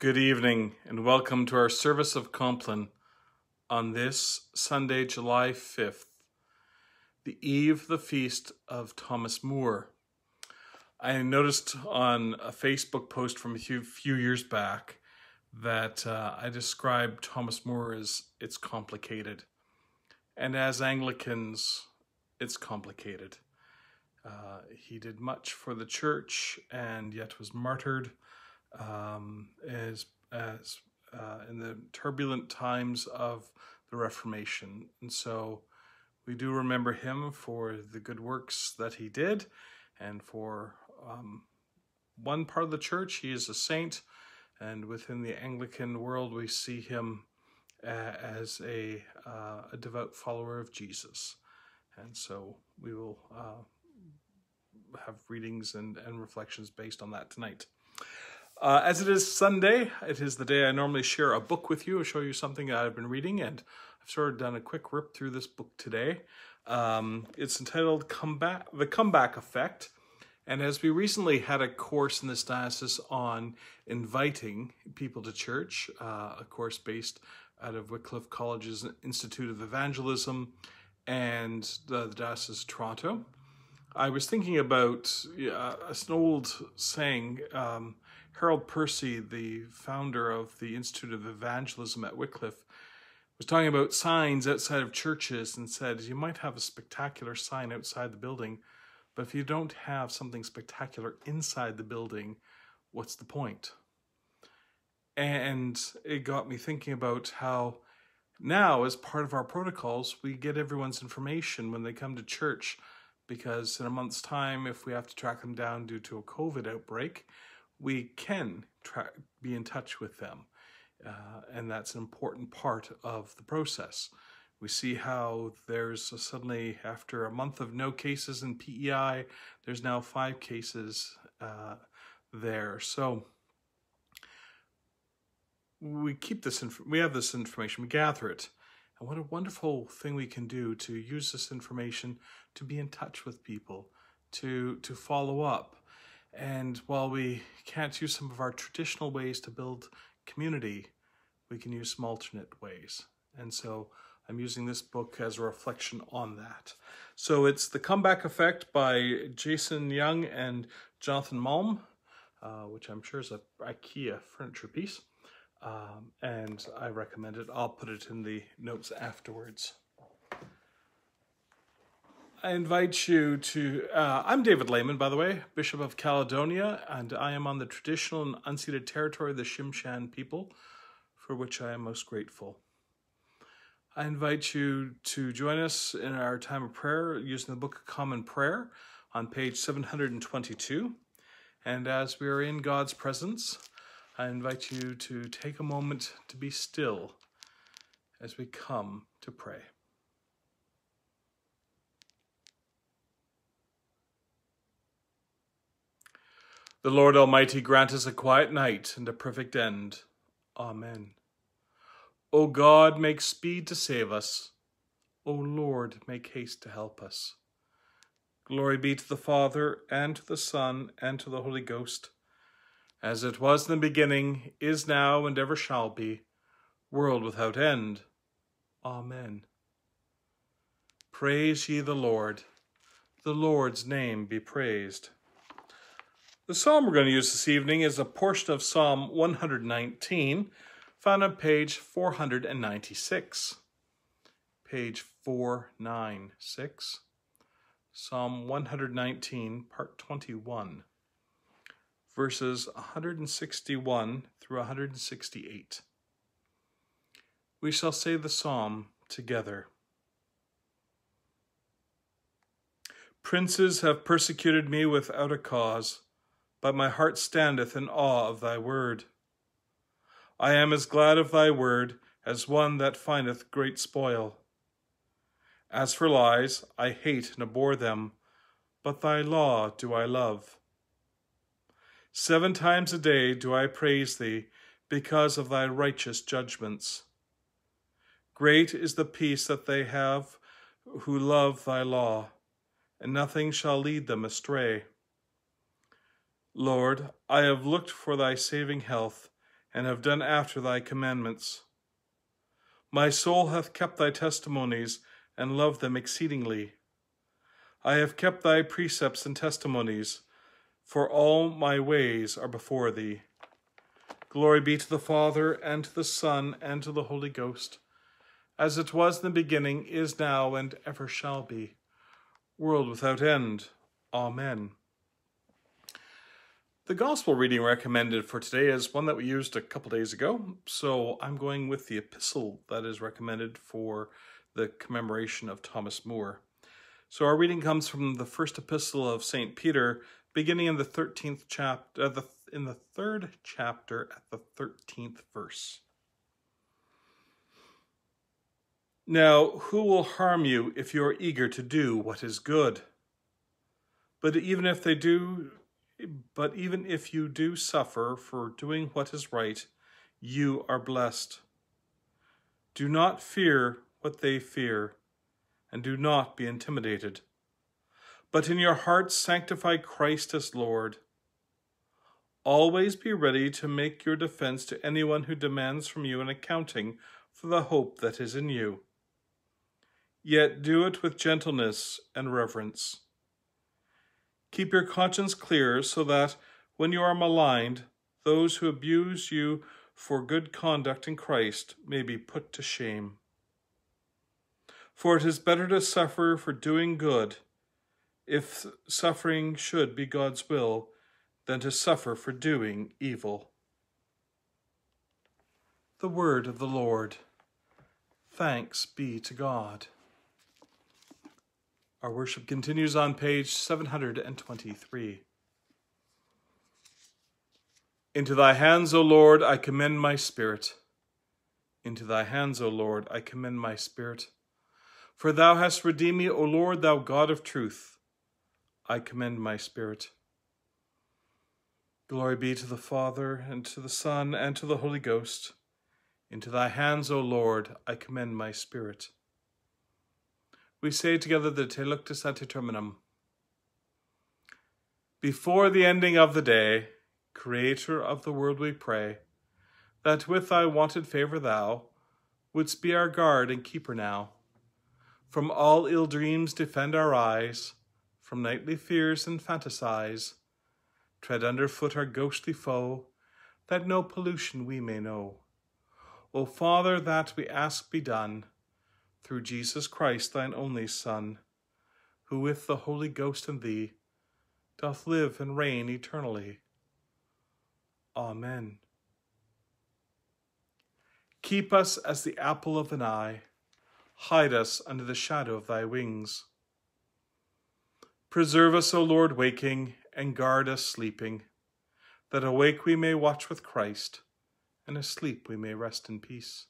Good evening and welcome to our service of Compline on this Sunday, July 5th, the eve of the feast of Thomas More. I noticed on a Facebook post from a few, few years back that uh, I described Thomas More as it's complicated. And as Anglicans, it's complicated. Uh, he did much for the church and yet was martyred um, as as uh, in the turbulent times of the Reformation, and so we do remember him for the good works that he did, and for um, one part of the church. He is a saint, and within the Anglican world we see him uh, as a uh, a devout follower of Jesus, and so we will uh, have readings and, and reflections based on that tonight. Uh, as it is Sunday, it is the day I normally share a book with you show you something I've been reading, and I've sort of done a quick rip through this book today. Um, it's entitled "Comeback: The Comeback Effect," and as we recently had a course in this diocese on inviting people to church, uh, a course based out of Wycliffe College's Institute of Evangelism and the, the Diocese of Toronto. I was thinking about an old saying. Um, Harold Percy, the founder of the Institute of Evangelism at Wycliffe, was talking about signs outside of churches and said, You might have a spectacular sign outside the building, but if you don't have something spectacular inside the building, what's the point? And it got me thinking about how now, as part of our protocols, we get everyone's information when they come to church because in a month's time, if we have to track them down due to a COVID outbreak, we can be in touch with them. Uh, and that's an important part of the process. We see how there's suddenly, after a month of no cases in PEI, there's now five cases uh, there. So we keep this, we have this information, we gather it. And what a wonderful thing we can do to use this information to be in touch with people, to, to follow up, and while we can't use some of our traditional ways to build community, we can use some alternate ways. And so I'm using this book as a reflection on that. So it's The Comeback Effect by Jason Young and Jonathan Malm, uh, which I'm sure is a IKEA furniture piece. Um, and I recommend it. I'll put it in the notes afterwards. I invite you to. Uh, I'm David Lehrle, by the way, Bishop of Caledonia, and I am on the traditional and unceded territory of the Tsimshian people, for which I am most grateful. I invite you to join us in our time of prayer using the Book of Common Prayer on page 722. And as we are in God's presence, I invite you to take a moment to be still as we come to pray. The Lord Almighty grant us a quiet night and a perfect end. Amen. O God, make speed to save us. O Lord, make haste to help us. Glory be to the Father, and to the Son, and to the Holy Ghost, as it was in the beginning, is now, and ever shall be, world without end. Amen. Praise ye the Lord. The Lord's name be praised. The psalm we're going to use this evening is a portion of Psalm 119, found on page 496. Page 496. Psalm 119, part 21, verses 161 through 168. We shall say the psalm together. Princes have persecuted me without a cause but my heart standeth in awe of thy word. I am as glad of thy word as one that findeth great spoil. As for lies, I hate and abhor them, but thy law do I love. Seven times a day do I praise thee, because of thy righteous judgments. Great is the peace that they have who love thy law, and nothing shall lead them astray. Lord, I have looked for thy saving health, and have done after thy commandments. My soul hath kept thy testimonies, and loved them exceedingly. I have kept thy precepts and testimonies, for all my ways are before thee. Glory be to the Father, and to the Son, and to the Holy Ghost, as it was in the beginning, is now, and ever shall be, world without end. Amen. The gospel reading recommended for today is one that we used a couple days ago, so I'm going with the epistle that is recommended for the commemoration of Thomas More. So our reading comes from the first epistle of St. Peter, beginning in the 13th chapter, uh, the, in the third chapter at the 13th verse. Now, who will harm you if you are eager to do what is good? But even if they do but even if you do suffer for doing what is right, you are blessed. Do not fear what they fear, and do not be intimidated. But in your hearts sanctify Christ as Lord. Always be ready to make your defense to anyone who demands from you an accounting for the hope that is in you. Yet do it with gentleness and reverence Keep your conscience clear so that when you are maligned, those who abuse you for good conduct in Christ may be put to shame. For it is better to suffer for doing good, if suffering should be God's will, than to suffer for doing evil. The Word of the Lord. Thanks be to God. Our worship continues on page 723. Into thy hands, O Lord, I commend my spirit. Into thy hands, O Lord, I commend my spirit. For thou hast redeemed me, O Lord, thou God of truth. I commend my spirit. Glory be to the Father, and to the Son, and to the Holy Ghost. Into thy hands, O Lord, I commend my spirit we say together the Te Luctus Terminum. Before the ending of the day, Creator of the world, we pray, that with thy wonted favour thou wouldst be our guard and keeper now. From all ill dreams defend our eyes, from nightly fears and fantasize. Tread under foot our ghostly foe, that no pollution we may know. O Father, that we ask be done, through Jesus Christ, thine only Son, who with the Holy Ghost and thee doth live and reign eternally. Amen. Keep us as the apple of an eye, hide us under the shadow of thy wings. Preserve us, O Lord, waking, and guard us sleeping, that awake we may watch with Christ, and asleep we may rest in peace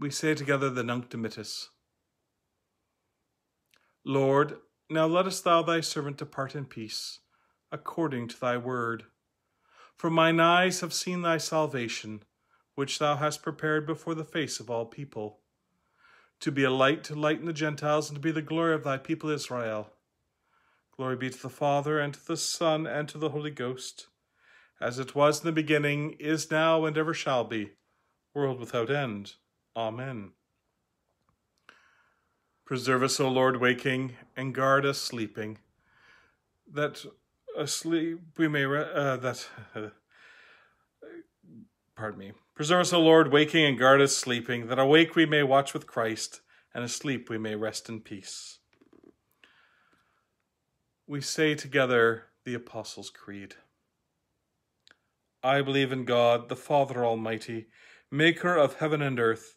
we say together the Nunc Dimittis. Lord, now lettest thou thy servant depart in peace, according to thy word. For mine eyes have seen thy salvation, which thou hast prepared before the face of all people, to be a light to lighten the Gentiles, and to be the glory of thy people Israel. Glory be to the Father, and to the Son, and to the Holy Ghost, as it was in the beginning, is now, and ever shall be, world without end. Amen. Preserve us, O Lord, waking, and guard us sleeping, that asleep we may, uh, that, uh, pardon me. Preserve us, O Lord, waking, and guard us sleeping, that awake we may watch with Christ, and asleep we may rest in peace. We say together the Apostles' Creed. I believe in God, the Father Almighty, maker of heaven and earth,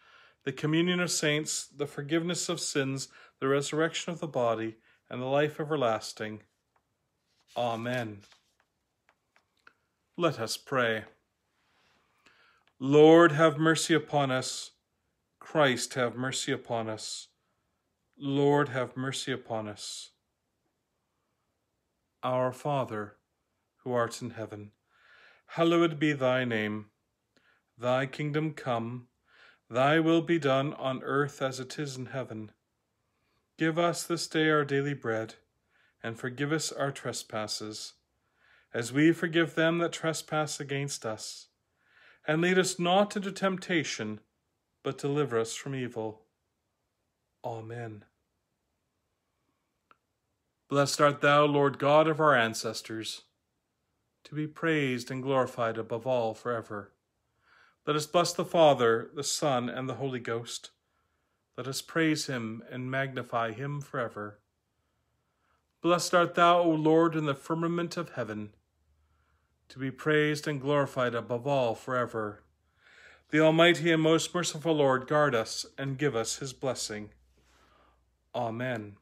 the communion of saints, the forgiveness of sins, the resurrection of the body, and the life everlasting. Amen. Let us pray. Lord, have mercy upon us. Christ, have mercy upon us. Lord, have mercy upon us. Our Father, who art in heaven, hallowed be thy name. Thy kingdom come, thy will be done on earth as it is in heaven. Give us this day our daily bread, and forgive us our trespasses, as we forgive them that trespass against us and lead us not into temptation, but deliver us from evil. Amen. Blessed art thou, Lord God of our ancestors, to be praised and glorified above all forever. Let us bless the Father, the Son, and the Holy Ghost. Let us praise him and magnify him forever. Blessed art thou, O Lord, in the firmament of heaven to be praised and glorified above all forever. The Almighty and most merciful Lord guard us and give us his blessing. Amen.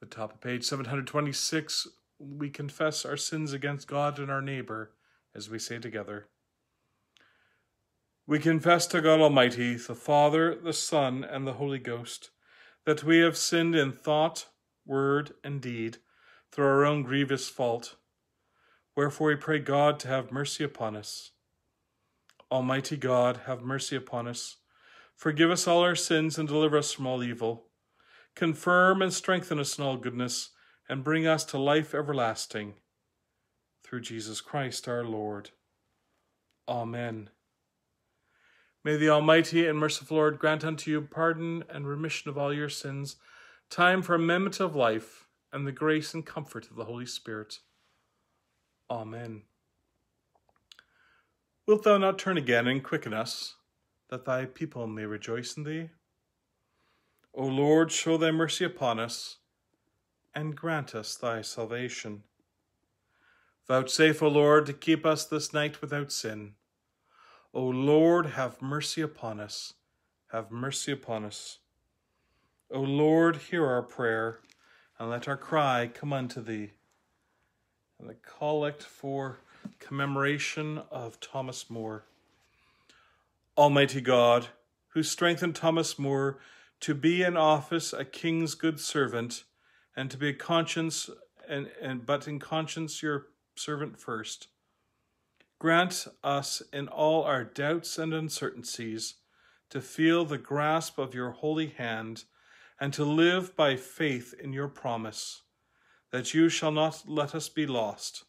The top of page 726, we confess our sins against God and our neighbor as we say together. We confess to God Almighty, the Father, the Son, and the Holy Ghost, that we have sinned in thought, word, and deed through our own grievous fault Wherefore we pray God to have mercy upon us. Almighty God, have mercy upon us. Forgive us all our sins and deliver us from all evil. Confirm and strengthen us in all goodness, and bring us to life everlasting. Through Jesus Christ our Lord. Amen. May the Almighty and merciful Lord grant unto you pardon and remission of all your sins, time for amendment of life, and the grace and comfort of the Holy Spirit. Amen. Wilt thou not turn again and quicken us, that thy people may rejoice in thee? O Lord, show thy mercy upon us, and grant us thy salvation. Vouchsafe, O Lord, to keep us this night without sin. O Lord, have mercy upon us, have mercy upon us. O Lord, hear our prayer, and let our cry come unto thee and the collect for commemoration of Thomas More. Almighty God, who strengthened Thomas More to be in office a king's good servant, and to be a conscience and, and but in conscience your servant first. Grant us in all our doubts and uncertainties to feel the grasp of your holy hand and to live by faith in your promise that you shall not let us be lost.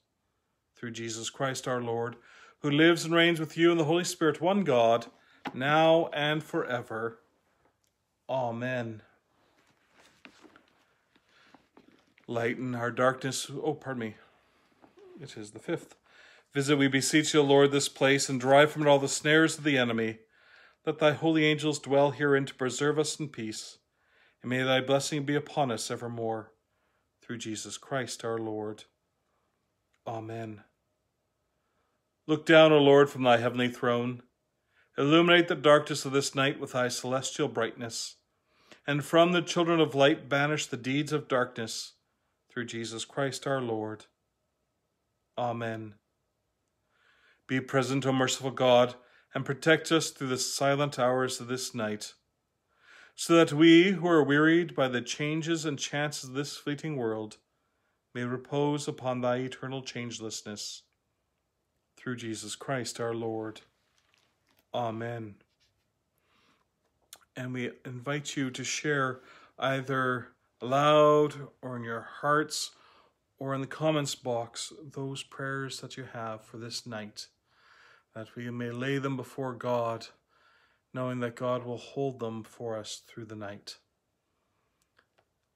Through Jesus Christ our Lord, who lives and reigns with you in the Holy Spirit, one God, now and forever. Amen. Lighten our darkness. Oh, pardon me. It is the fifth. Visit, we beseech you, Lord, this place, and drive from it all the snares of the enemy. Let thy holy angels dwell herein to preserve us in peace, and may thy blessing be upon us evermore through Jesus Christ our Lord. Amen. Look down, O Lord, from thy heavenly throne. Illuminate the darkness of this night with thy celestial brightness, and from the children of light banish the deeds of darkness, through Jesus Christ our Lord. Amen. Be present, O merciful God, and protect us through the silent hours of this night so that we who are wearied by the changes and chances of this fleeting world may repose upon thy eternal changelessness. Through Jesus Christ our Lord. Amen. And we invite you to share either aloud or in your hearts or in the comments box those prayers that you have for this night, that we may lay them before God knowing that God will hold them for us through the night.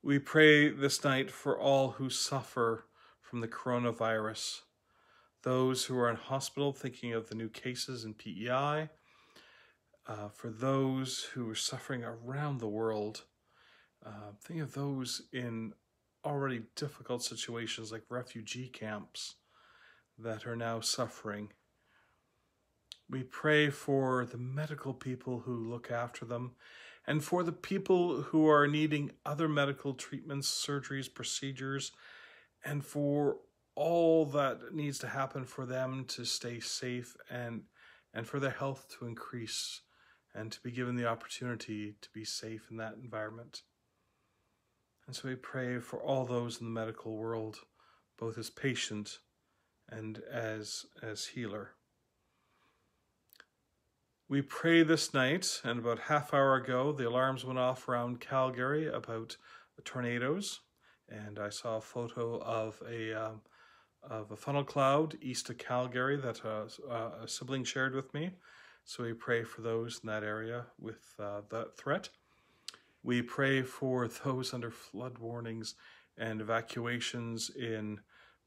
We pray this night for all who suffer from the coronavirus, those who are in hospital thinking of the new cases in PEI, uh, for those who are suffering around the world. Uh, think of those in already difficult situations like refugee camps that are now suffering we pray for the medical people who look after them and for the people who are needing other medical treatments, surgeries, procedures, and for all that needs to happen for them to stay safe and and for their health to increase and to be given the opportunity to be safe in that environment. And so we pray for all those in the medical world, both as patient and as, as healer. We pray this night, and about half hour ago, the alarms went off around Calgary about tornadoes, and I saw a photo of a um, of a funnel cloud east of Calgary that a, a sibling shared with me. So we pray for those in that area with uh, that threat. We pray for those under flood warnings and evacuations in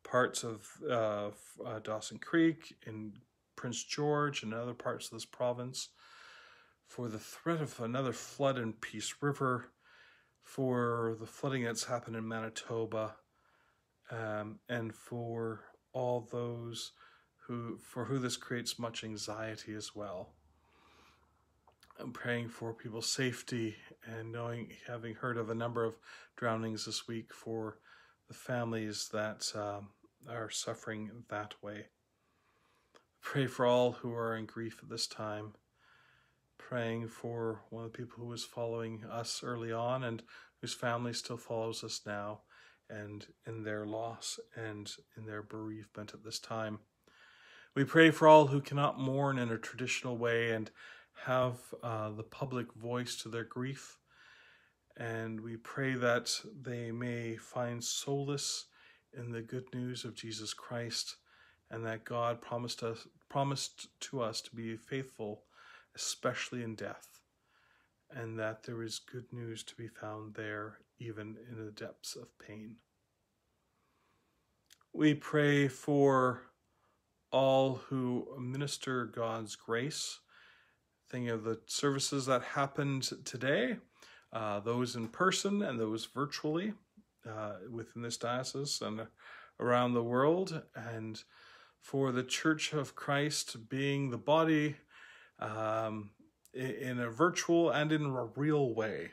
parts of uh, uh, Dawson Creek, in Prince George, and other parts of this province, for the threat of another flood in Peace River, for the flooding that's happened in Manitoba, um, and for all those who for who this creates much anxiety as well. I'm praying for people's safety and knowing, having heard of a number of drownings this week, for the families that um, are suffering that way. Pray for all who are in grief at this time. Praying for one of the people who was following us early on and whose family still follows us now and in their loss and in their bereavement at this time. We pray for all who cannot mourn in a traditional way and have uh, the public voice to their grief. And we pray that they may find solace in the good news of Jesus Christ and that God promised us promised to us to be faithful especially in death and that there is good news to be found there even in the depths of pain. We pray for all who minister God's grace. Thinking of the services that happened today, uh, those in person and those virtually uh, within this diocese and around the world, and for the Church of Christ being the body um, in a virtual and in a real way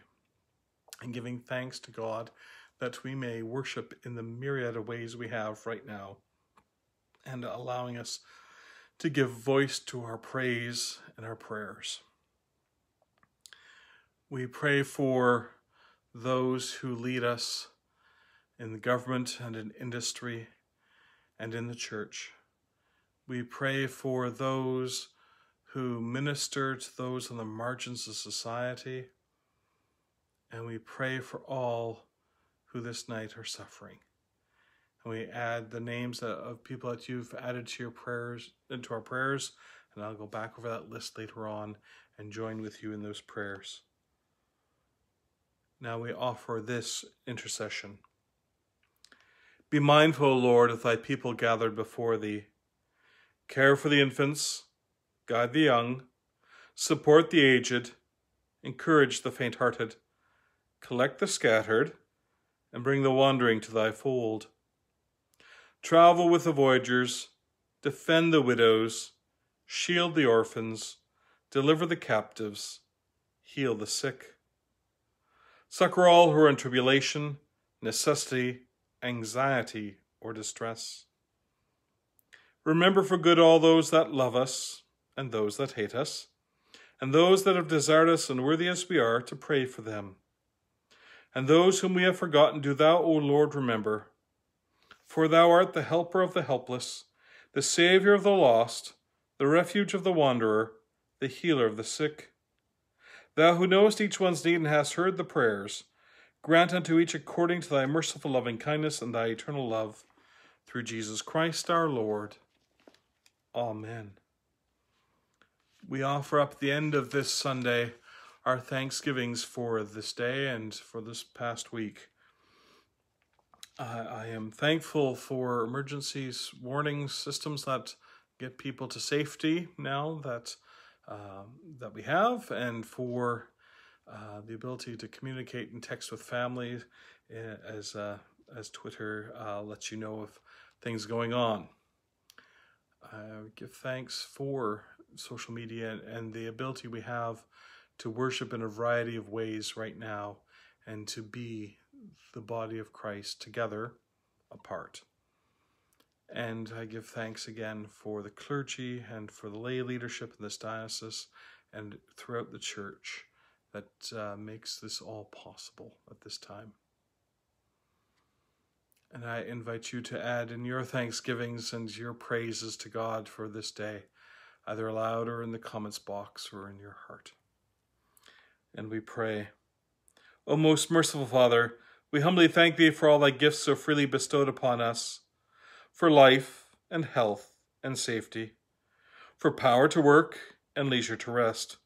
and giving thanks to God that we may worship in the myriad of ways we have right now and allowing us to give voice to our praise and our prayers. We pray for those who lead us in the government and in industry and in the church. We pray for those who minister to those on the margins of society and we pray for all who this night are suffering. And we add the names of people that you've added to your prayers, into our prayers, and I'll go back over that list later on and join with you in those prayers. Now we offer this intercession. Be mindful, Lord, of thy people gathered before thee. Care for the infants, guide the young, support the aged, encourage the faint hearted collect the scattered, and bring the wandering to thy fold. Travel with the voyagers, defend the widows, shield the orphans, deliver the captives, heal the sick. Succor all who are in tribulation, necessity, anxiety, or distress. Remember for good all those that love us and those that hate us, and those that have desired us unworthy as we are to pray for them and those whom we have forgotten do thou, O Lord, remember. For thou art the helper of the helpless, the Saviour of the lost, the refuge of the wanderer, the healer of the sick. Thou who knowest each one's need and hast heard the prayers, grant unto each according to thy merciful loving kindness and thy eternal love, through Jesus Christ our Lord. Amen. We offer up the end of this Sunday our thanksgivings for this day and for this past week. I am thankful for emergencies warning systems that get people to safety now that um, that we have, and for uh, the ability to communicate and text with family eh, as uh, as Twitter uh, lets you know of things going on. I give thanks for social media and the ability we have to worship in a variety of ways right now and to be the body of Christ together apart. And I give thanks again for the clergy and for the lay leadership in this diocese and throughout the church that uh, makes this all possible at this time. And I invite you to add in your thanksgivings and your praises to God for this day, either aloud or in the comments box or in your heart. And we pray, O most merciful Father, we humbly thank Thee for all Thy gifts so freely bestowed upon us, for life and health and safety, for power to work and leisure to rest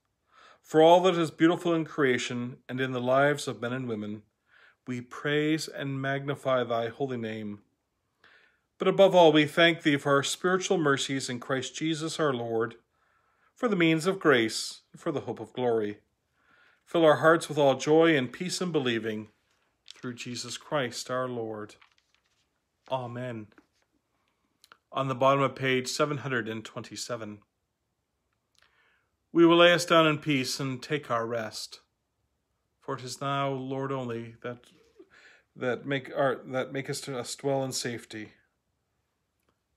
for all that is beautiful in creation and in the lives of men and women, we praise and magnify thy holy name. But above all, we thank thee for our spiritual mercies in Christ Jesus our Lord, for the means of grace, for the hope of glory. Fill our hearts with all joy and peace in believing, through Jesus Christ our Lord. Amen. On the bottom of page 727. We will lay us down in peace and take our rest. For it is thou, Lord only, that that make our that makest us dwell in safety.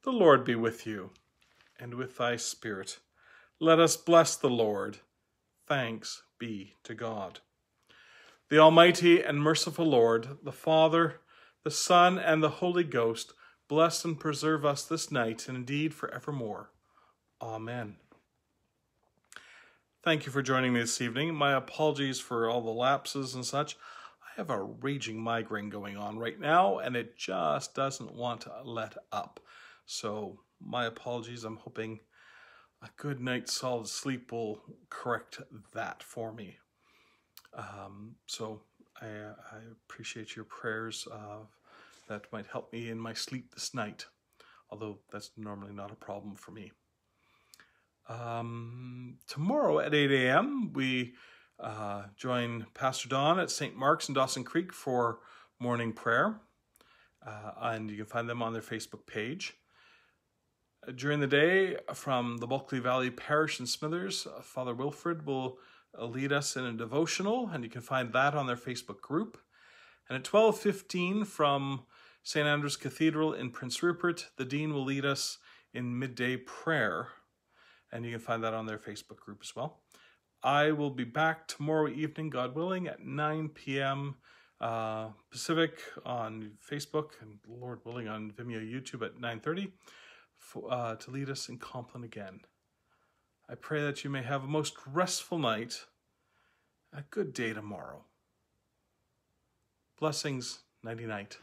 The Lord be with you, and with thy spirit. Let us bless the Lord. Thanks be to God. The Almighty and merciful Lord, the Father, the Son, and the Holy Ghost, bless and preserve us this night and indeed for evermore. Amen. Thank you for joining me this evening. My apologies for all the lapses and such. Have a raging migraine going on right now, and it just doesn't want to let up. So, my apologies. I'm hoping a good night's solid sleep will correct that for me. Um, so, I, I, appreciate your prayers uh, that might help me in my sleep this night, although that's normally not a problem for me. Um, tomorrow at 8 a.m., we uh, join Pastor Don at St. Mark's in Dawson Creek for morning prayer. Uh, and you can find them on their Facebook page. During the day, from the Bulkley Valley Parish in Smithers, Father Wilfred will lead us in a devotional, and you can find that on their Facebook group. And at 12.15 from St. Andrew's Cathedral in Prince Rupert, the Dean will lead us in midday prayer and you can find that on their Facebook group as well. I will be back tomorrow evening, God willing, at 9 p.m. Uh, Pacific on Facebook, and Lord willing on Vimeo YouTube at 9.30 for, uh, to lead us in Compline again. I pray that you may have a most restful night, a good day tomorrow. Blessings, nighty night.